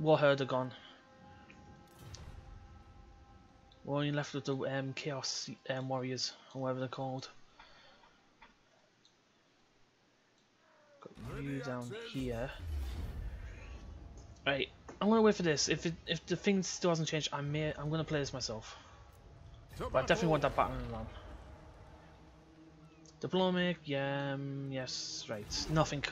War Herd are gone. We're only left with the um, Chaos um, Warriors, or whatever they're called. Got you down here. Right, I'm gonna wait for this. If it, if the thing still hasn't changed, I may I'm gonna play this myself. But I definitely want that battling ram. Diplomatic, yeah, um, yes, right, nothing.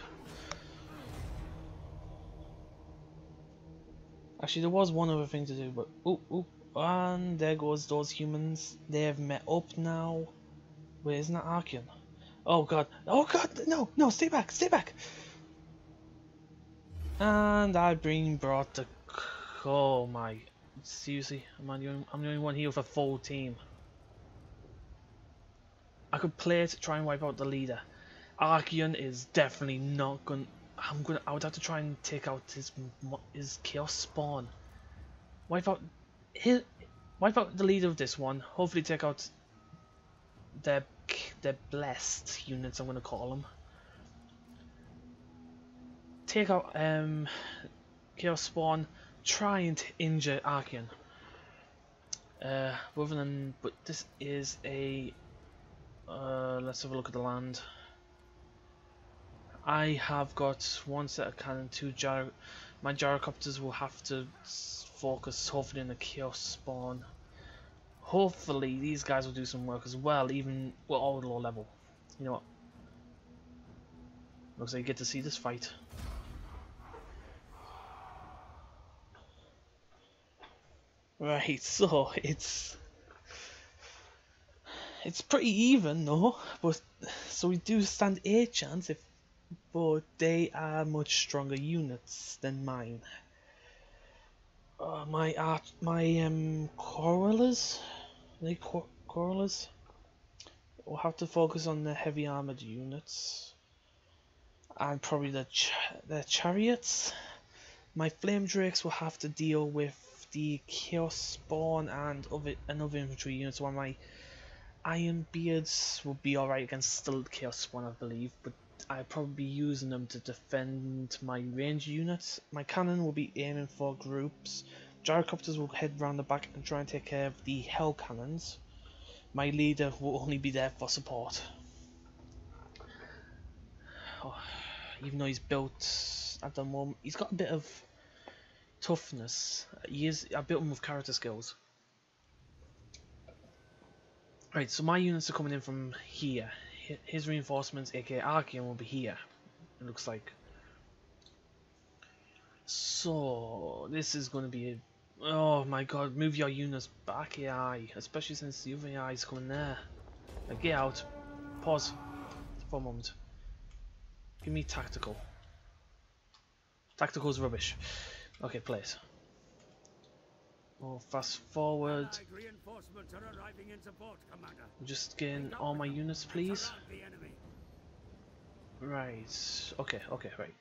Actually, there was one other thing to do, but oh, oh, and there goes those humans. They have met up now. Wait, isn't that Archaon? Oh god, oh god, no, no, stay back, stay back. And I've been brought to. Oh my, seriously, am I the only, I'm the only one here with a full team. I could play it to try and wipe out the leader. Archaon is definitely not going. I'm gonna. I would have to try and take out his his chaos spawn. Wipe out his. Wipe out the leader of this one. Hopefully, take out their their blessed units. I'm gonna call them. Take out um chaos spawn. Try and injure Archaon. Uh, than, but this is a. Uh, let's have a look at the land. I have got one set of cannon, two gyro. My gyrocopters will have to focus hopefully in the chaos spawn. Hopefully these guys will do some work as well, even well, all low level. You know what? Looks like you get to see this fight. Right, so it's it's pretty even though, but so we do stand a chance if but they are much stronger units than mine. Uh, my art, my um, Quarrellers, they cor Quarrellers. We'll have to focus on the heavy armored units, and probably the ch the chariots. My flame drakes will have to deal with the chaos spawn and other another infantry units. While my iron beards will be alright against the chaos spawn, I believe, but I'll probably be using them to defend my range units. My cannon will be aiming for groups. Gyrocopters will head round the back and try and take care of the hell cannons. My leader will only be there for support. Oh, even though he's built at the moment, he's got a bit of toughness. He is, I built him with character skills. Right, so my units are coming in from here his reinforcements, aka Archaon, will be here. It looks like. So this is going to be a Oh my god, move your units back AI, especially since the other AI is coming there. Like, get out. Pause for a moment. Give me tactical. Tactical is rubbish. Okay, place. Oh, fast forward. Just getting all my units, please. Right. Okay. Okay. Right.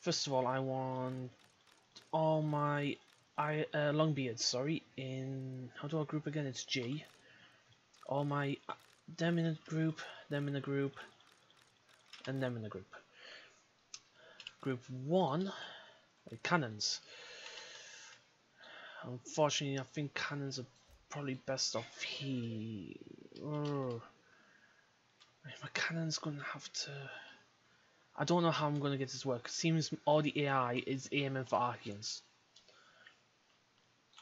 First of all, I want all my I uh, longbeards. Sorry. In how do I group again? It's G. All my them in a group, them in a group, and them in a group. Group one, cannons. Unfortunately, I think cannons are probably best off here. My cannon's gonna have to... I don't know how I'm gonna get this work. It seems all the AI is aiming for Archaons.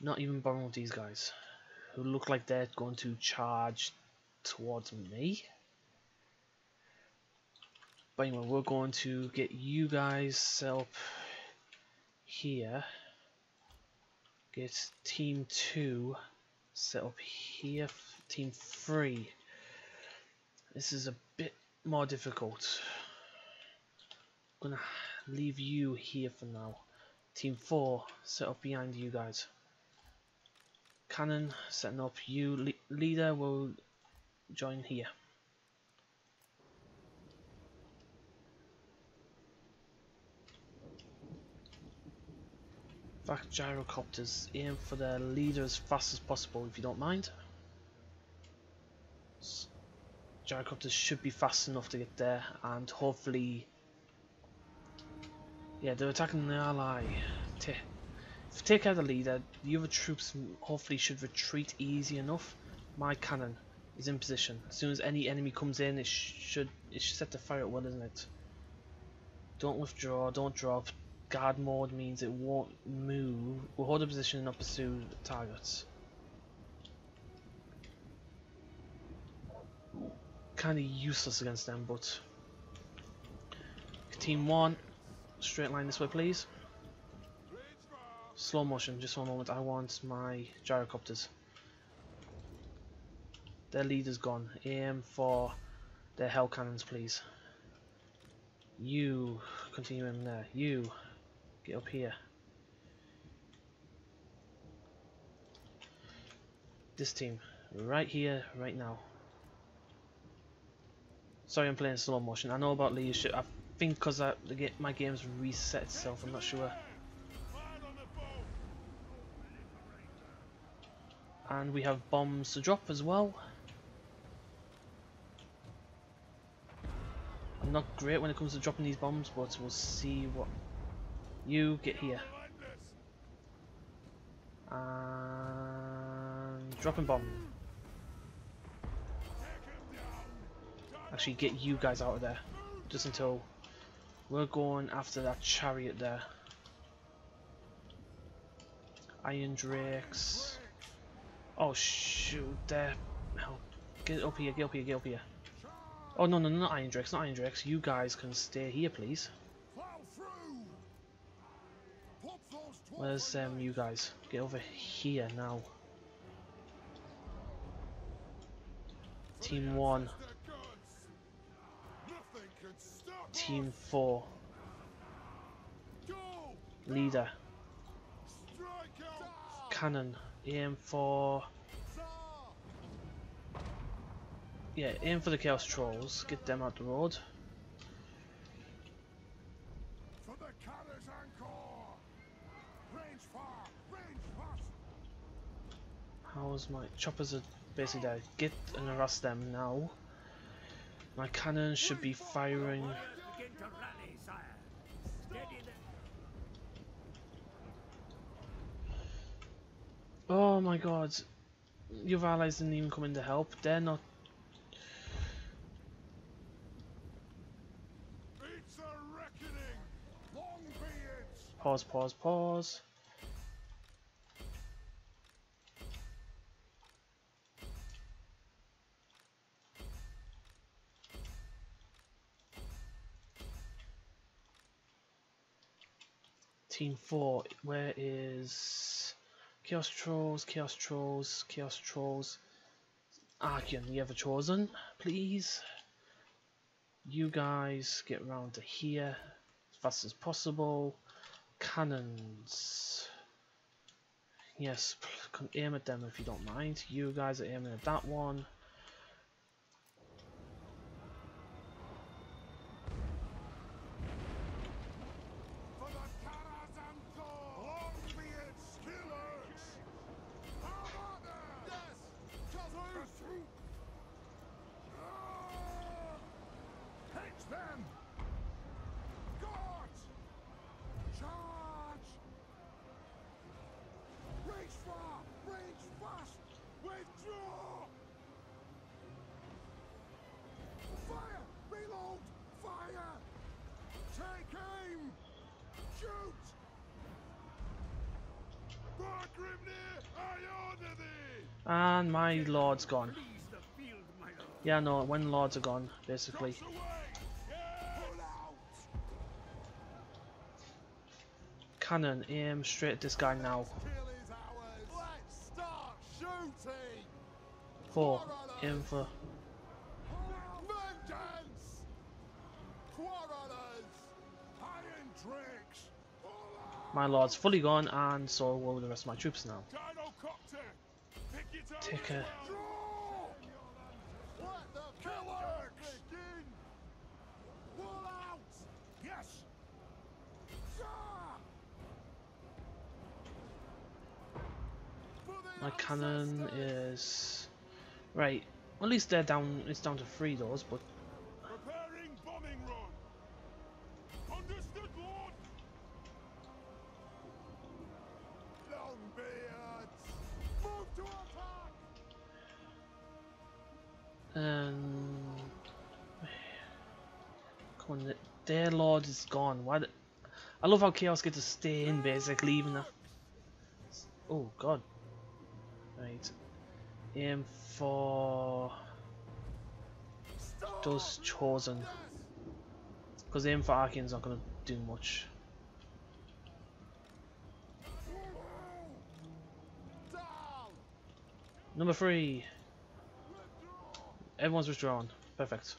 Not even bothering with these guys. Who look like they're going to charge towards me. But anyway, we're going to get you guys up here get team 2 set up here, team 3. This is a bit more difficult. I'm gonna leave you here for now. Team 4 set up behind you guys. Cannon setting up you. Le leader will join here. Back gyrocopters, aim for their leader as fast as possible if you don't mind. Gyrocopters should be fast enough to get there and hopefully... Yeah, they're attacking the ally. take care of the leader. The other troops hopefully should retreat easy enough. My cannon is in position. As soon as any enemy comes in, it should it should set the fire at will, isn't it? Don't withdraw. Don't drop. Guard mode means it won't move. We'll hold a position and not pursue targets. Kind of useless against them, but team one, straight line this way, please. Slow motion, just one moment. I want my gyrocopters. Their leader's gone. Aim for their hell cannons, please. You continue in there. You get up here. This team, right here, right now. Sorry, I'm playing slow motion. I know about leadership. I think because my game's reset itself. I'm not sure. And we have bombs to drop as well. I'm not great when it comes to dropping these bombs, but we'll see what... You get here. And... Dropping bomb. Actually get you guys out of there. Just until... We're going after that chariot there. Iron Drakes. Oh shoot, there. Help. Get up here, get up here, get up here. Oh no, no, no, not Iron Drakes, not Iron Drakes. You guys can stay here, please. Where's um, you guys? Get over here now. Team 1. Team 4. Leader. Cannon aim for yeah aim for the chaos trolls get them out the road my choppers are basically there get and harass them now my cannon should be firing Oh my god. Your allies didn't even come in to help. They're not... Pause, pause, pause. Team 4, where is... Chaos Trolls, Chaos Trolls, Chaos Trolls. Archaon, the ever chosen, please. You guys get around to here as fast as possible. Cannons. Yes, aim at them if you don't mind. You guys are aiming at that one. And my lord's gone. Yeah, no, when lords are gone, basically. Cannon, aim straight at this guy now. Four, aim for... My lord's fully gone, and so will the rest of my troops now. Take a... My cannon is... Right, at least they're down, it's down to three doors, but... come on, their lord is gone. Why? The, I love how Chaos get to stay in basically, even though. Oh God. Right. Aim for those chosen. Because aim for Archaon's not gonna do much. Number three. Everyone's withdrawn. Perfect.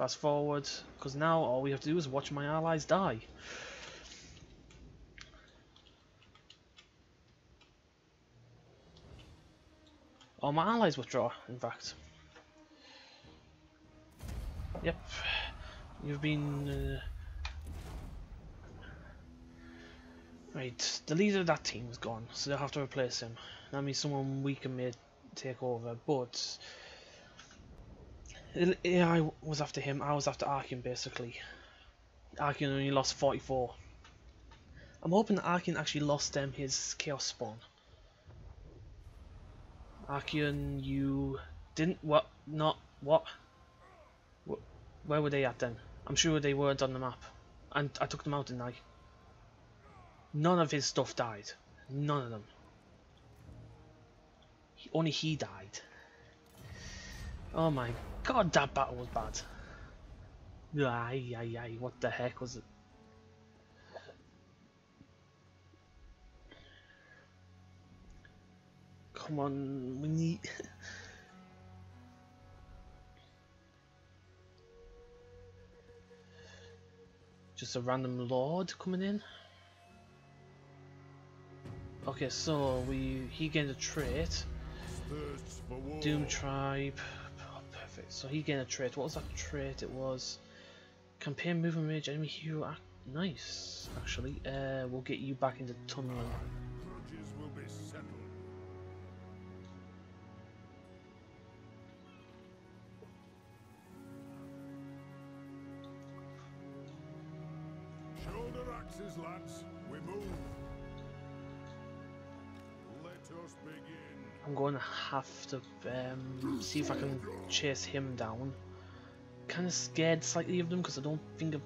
Fast forward, because now all we have to do is watch my allies die. All my allies withdraw, in fact. Yep. You've been... Uh... Right, the leader of that team is gone, so they'll have to replace him. That means someone weaker may take over, but... AI was after him, I was after Archaon basically. Archaon only lost 44. I'm hoping that Archaon actually lost them his Chaos Spawn. Archaon, you didn't what? Not what? Where were they at then? I'm sure they weren't on the map. And I took them out, didn't I? None of his stuff died. None of them. Only he died. Oh my god, that battle was bad. Aye, aye, aye, what the heck was it? Come on, we need... Just a random lord coming in. Okay, so we he gained a trait. Doom tribe. Perfect. So he gained a trait. What was that trait? It was campaign movement range enemy hero. Act Nice, actually. Uh, we'll get you back into tunneling. axes, lads. We move. Let us begin. I'm going to have to um, see if I can chase him down. Kind of scared slightly of them because I don't think of.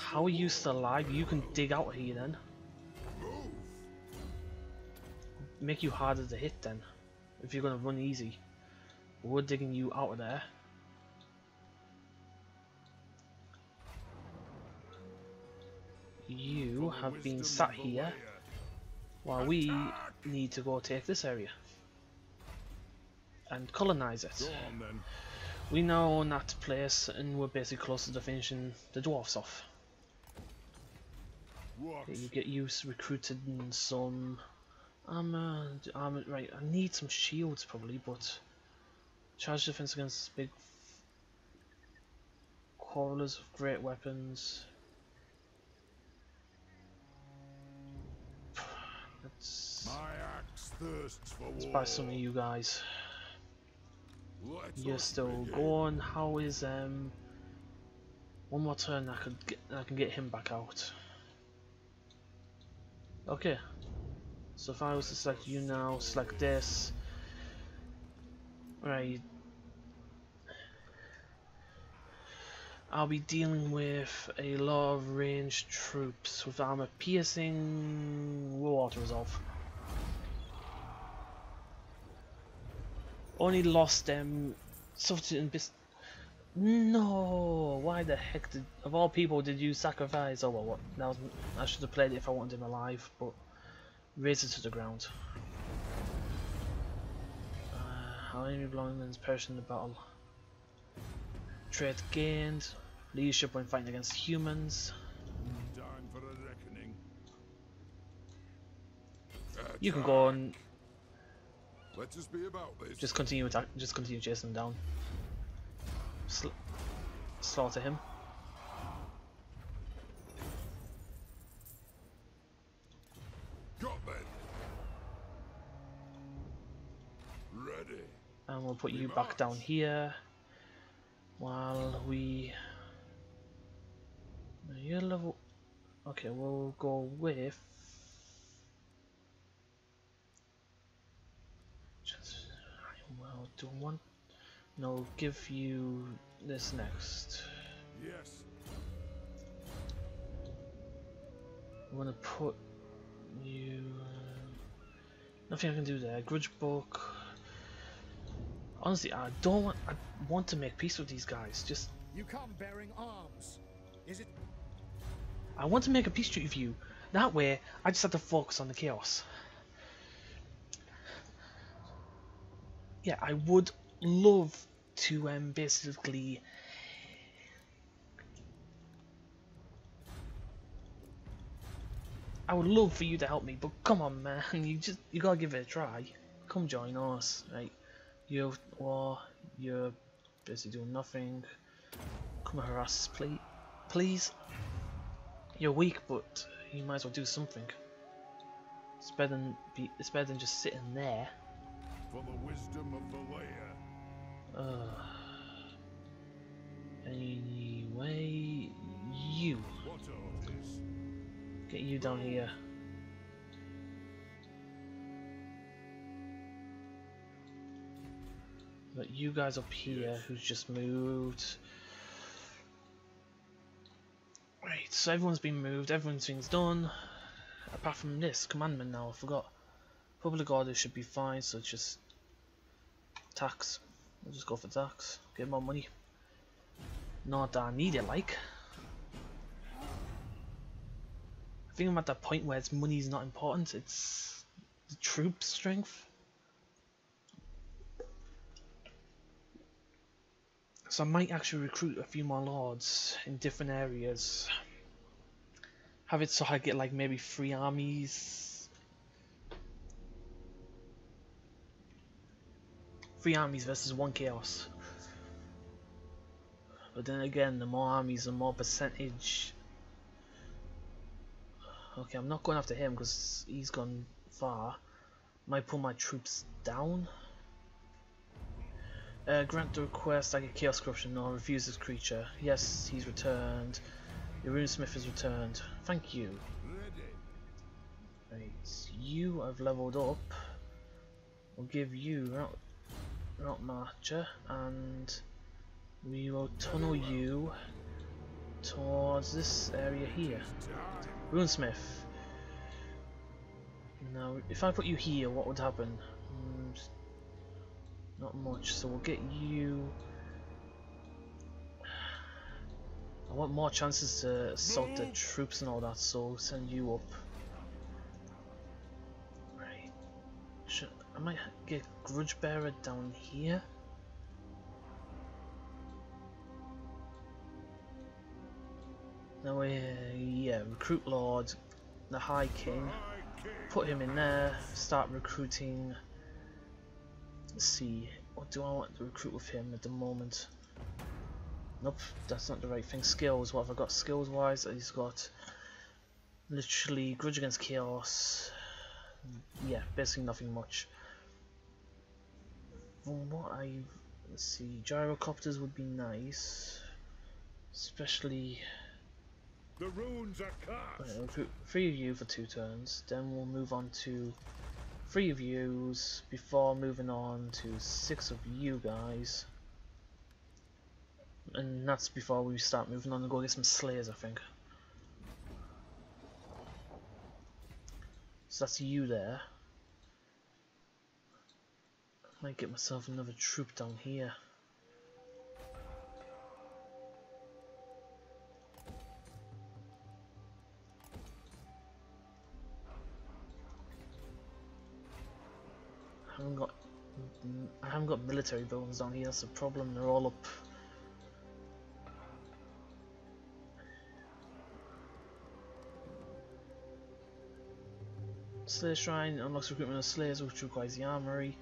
How are you still alive? You can dig out here then. Make you harder to hit then. If you're going to run easy. We're digging you out of there. you have been sat here while we need to go take this area and colonize it. We now own that place and we're basically close to finishing the dwarfs off. You get used recruited and some armor, armor. Right, I need some shields probably, but charge defense against big quarrelers of great weapons. Let's, let's buy some of you guys. You're still going. How is um? One more turn, I could get, I can get him back out. Okay. So if I was to select you now, select this. Right. I'll be dealing with a lot of ranged troops with armor piercing, low auto resolve. Only lost them substitute bis No, why the heck did of all people did you sacrifice? Oh well, what? That was I should have played it if I wanted him alive, but it to the ground. Uh, how many belongings perish in the battle? Trade gained. Leadership when fighting against humans. You can go on. let us be about this. just continue attack, just continue chasing them down. Sl slaughter him. Got that. Ready. And we'll put you back down here while we you level... Okay, we'll go with... Just, well, do one... No, give you this next. Yes. I'm gonna put you... Uh, nothing I can do there. Grudge book. Honestly, I don't want. I want to make peace with these guys. Just. You come bearing arms. Is it I want to make a peace treaty with you. That way, I just have to focus on the chaos. Yeah, I would love to um, basically I would love for you to help me, but come on, man, you just you gotta give it a try. Come join us, right? You're war, you're busy doing nothing. Come harass us, please, please. You're weak, but you might as well do something. It's better than be. It's better than just sitting there. For the wisdom of the layer. Uh, anyway, you What get you down here. But you guys up here, who's just moved. So everyone's been moved, everything's done. Apart from this commandment now, I forgot. Public order should be fine, so just tax. I'll just go for tax, get more money. Not that I need it, like. I think I'm at that point where it's money's not important, it's the troop strength. So I might actually recruit a few more lords in different areas. Have it so I get like maybe three armies. Three armies versus one chaos. But then again, the more armies, the more percentage. Okay, I'm not going after him because he's gone far. Might pull my troops down. Uh, grant the request, I get Chaos Corruption, or refuse this creature. Yes, he's returned. Your runesmith is returned. Thank you. Right, you have leveled up. We'll give you Route, route Marcher, and we will tunnel you towards this area here. Runesmith. Now, if I put you here, what would happen? Mm, not much, so we'll get you... I want more chances to assault the troops and all that, so send you up. Right. Should, I might get Grudge Bearer down here. Now, uh, yeah, recruit Lord, the High King. High King. Put him in there. Start recruiting. Let's see. What do I want to recruit with him at the moment? Nope, that's not the right thing. Skills. What have I got skills wise? He's got literally Grudge Against Chaos. Yeah, basically nothing much. From what I let's see, gyrocopters would be nice, especially. The runes are cast. Three of you for two turns, then we'll move on to three of yous before moving on to six of you guys. And that's before we start moving on and go get some slayers, I think. So that's you there. I might get myself another troop down here. I haven't got I haven't got military buildings down here, that's the problem, they're all up. Slayer Shrine unlocks recruitment of Slayers which requires the Armory.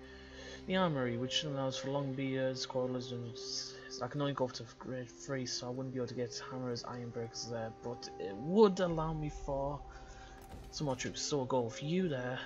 The Armory, which allows for long beards, quarrelers, and I can only go up to grade 3 so I wouldn't be able to get hammers, iron breakers there, but it would allow me for some more troops. So we'll go with you there,